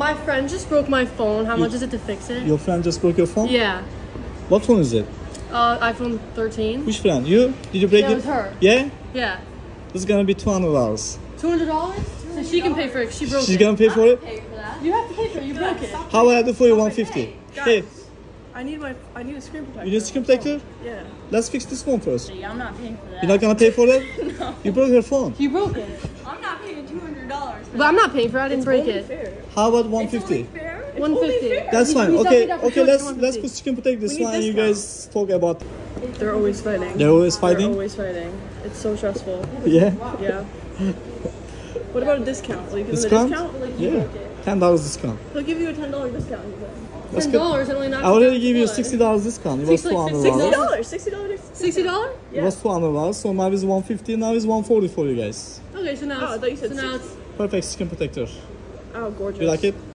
My friend just broke my phone. How much is it to fix it? Your friend just broke your phone? Yeah. What phone is it? Uh, iPhone 13. Which friend? You? Did you break Yeah, it? it was her. Yeah? Yeah. This is gonna be $200. $200? So she can pay for it. She broke She's it. gonna pay for it? Pay for that. You have to pay for it. You broke it. How I do for you 150 Hey, I need my I need a screen protector. you need a screen protector? Yeah. Let's fix this phone first. Yeah, I'm not paying for that. You're not gonna pay for that? You broke your phone. You broke it. I'm not paying two hundred dollars. But I'm not paying for it. I didn't break it. fair. How about It's only 150 fair. 150. That's fine. Okay, separated out for okay. Let's let's put screen protect this one. and You guys talk about. They're always fighting. They're always fighting. They're always fighting. It's so stressful. Yeah. Yeah. what about a discount? Will you give Discount? them a discount? Yeah. Ten dollars discount. He'll give you a ten dollar discount. he. That's Ten dollars and only not. I already give you sixty dollars discount. It was Six- two like hundred six- Sixty dollars. dollars. Sixty dollars. Sixty dollars? It was two hundred dollars. So now it's one fifty. Now it's one forty for you guys. Okay, so now. Oh, I thought you said so now it's Perfect screen protector. Oh, gorgeous. You like it?